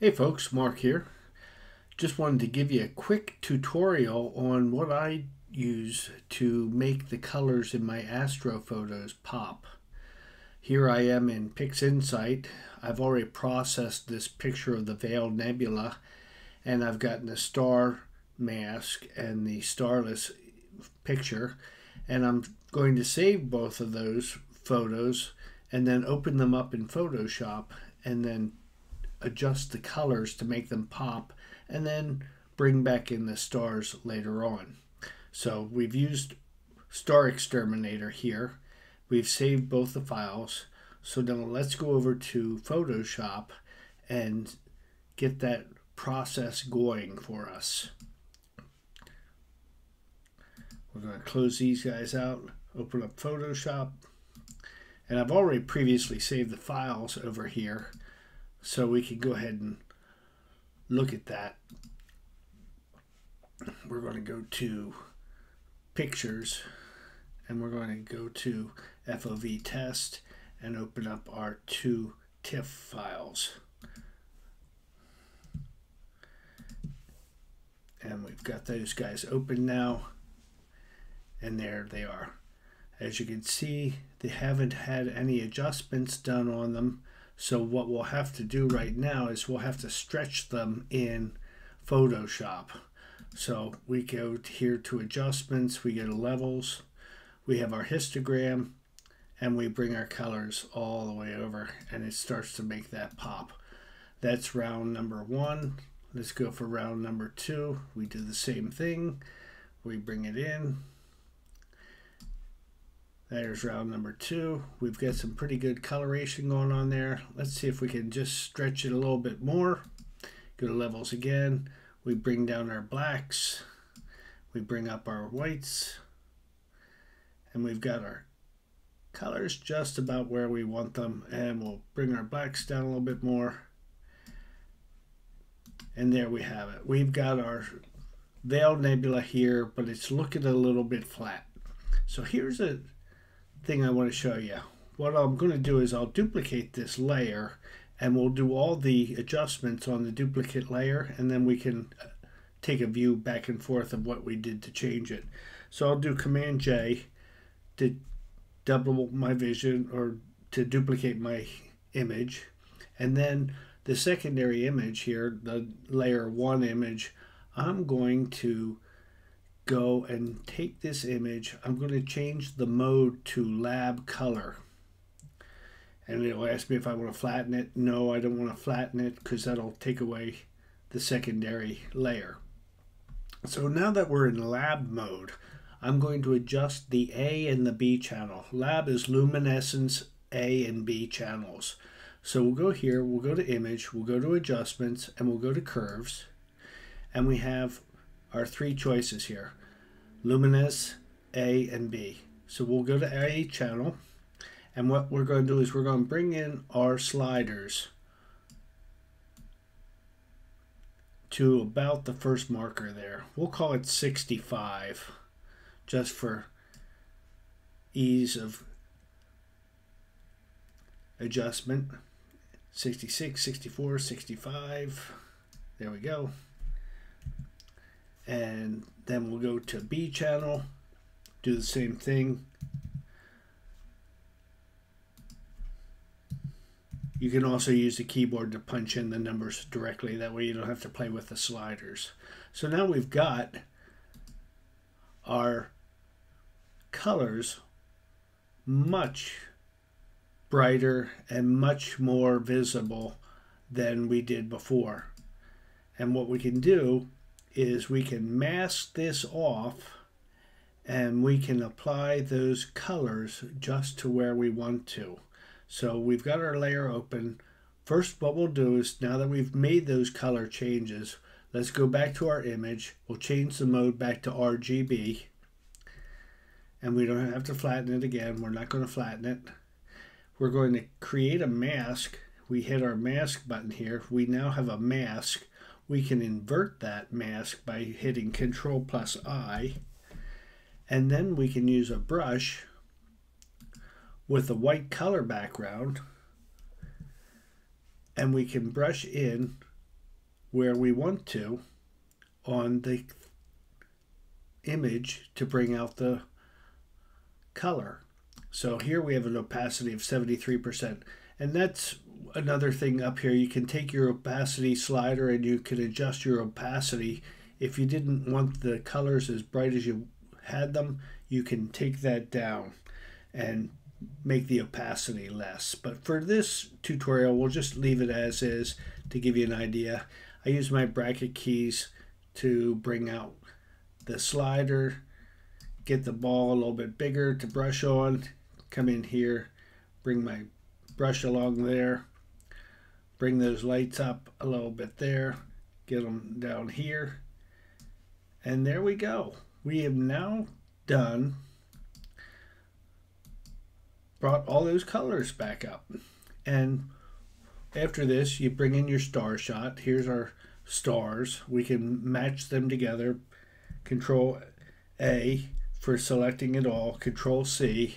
Hey folks, Mark here. Just wanted to give you a quick tutorial on what I use to make the colors in my astro photos pop. Here I am in PixInsight. I've already processed this picture of the Veiled Nebula and I've gotten the star mask and the starless picture and I'm going to save both of those photos and then open them up in Photoshop and then adjust the colors to make them pop, and then bring back in the stars later on. So we've used StarXTerminator here. We've saved both the files. So now let's go over to Photoshop and get that process going for us. We're going to close these guys out, open up Photoshop, and I've already previously saved the files over here so we can go ahead and look at that. We're going to go to pictures and we're going to go to FOV test and open up our two TIFF files. And we've got those guys open now. And there they are. As you can see, they haven't had any adjustments done on them so what we'll have to do right now is we'll have to stretch them in Photoshop. So we go here to adjustments, we go to levels, we have our histogram, and we bring our colors all the way over and it starts to make that pop. That's round number one. Let's go for round number two. We do the same thing. We bring it in, there's round number two. We've got some pretty good coloration going on there. Let's see if we can just stretch it a little bit more. Go to levels again. We bring down our blacks. We bring up our whites. And we've got our colors just about where we want them. And we'll bring our blacks down a little bit more. And there we have it. We've got our Veiled Nebula here, but it's looking a little bit flat. So here's a thing I want to show you. What I'm going to do is I'll duplicate this layer and we'll do all the adjustments on the duplicate layer and then we can uh, take a view back and forth of what we did to change it. So I'll do Command J to double my vision or to duplicate my image and then the secondary image here, the layer 1 image, I'm going to go and take this image. I'm going to change the mode to lab color. And it'll ask me if I want to flatten it. No, I don't want to flatten it because that'll take away the secondary layer. So now that we're in lab mode, I'm going to adjust the A and the B channel. Lab is luminescence A and B channels. So we'll go here, we'll go to image, we'll go to adjustments, and we'll go to curves. And we have our three choices here. Luminous A and B. So we'll go to A channel and what we're going to do is we're going to bring in our sliders to about the first marker there. We'll call it 65 just for ease of adjustment. 66, 64, 65. There we go and then we'll go to B channel, do the same thing. You can also use the keyboard to punch in the numbers directly. That way you don't have to play with the sliders. So now we've got our colors much brighter and much more visible than we did before. And what we can do is we can mask this off and we can apply those colors just to where we want to. So we've got our layer open. First what we'll do is now that we've made those color changes, let's go back to our image. We'll change the mode back to RGB and we don't have to flatten it again. We're not going to flatten it. We're going to create a mask. We hit our mask button here. We now have a mask we can invert that mask by hitting Control plus I, and then we can use a brush with a white color background, and we can brush in where we want to on the image to bring out the color. So here we have an opacity of 73%. And that's another thing up here. You can take your opacity slider and you can adjust your opacity. If you didn't want the colors as bright as you had them, you can take that down and make the opacity less. But for this tutorial, we'll just leave it as is to give you an idea. I use my bracket keys to bring out the slider, get the ball a little bit bigger to brush on, come in here, bring my brush along there, bring those lights up a little bit there, get them down here, and there we go. We have now done brought all those colors back up. And after this, you bring in your star shot. Here's our stars. We can match them together. Control A for selecting it all. Control C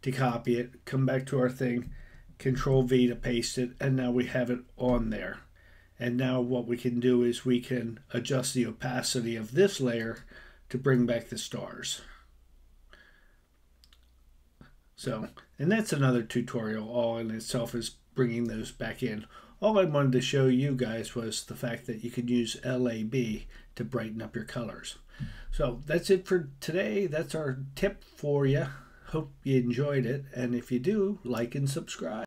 to copy it. Come back to our thing. Control V to paste it. And now we have it on there. And now what we can do is we can adjust the opacity of this layer to bring back the stars. So, and that's another tutorial all in itself is bringing those back in. All I wanted to show you guys was the fact that you can use LAB to brighten up your colors. So that's it for today. That's our tip for you. Hope you enjoyed it. And if you do, like and subscribe.